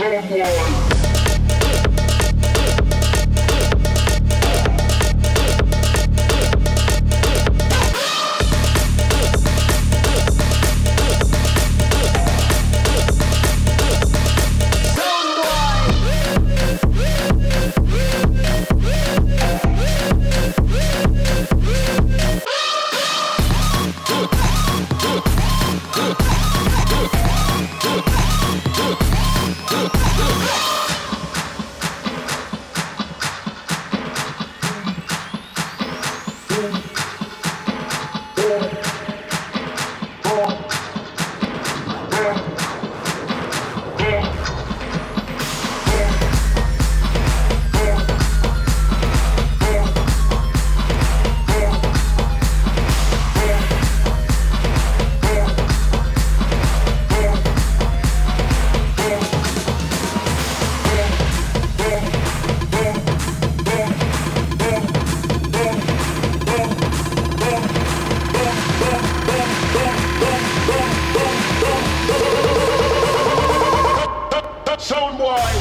episode one.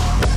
Bye.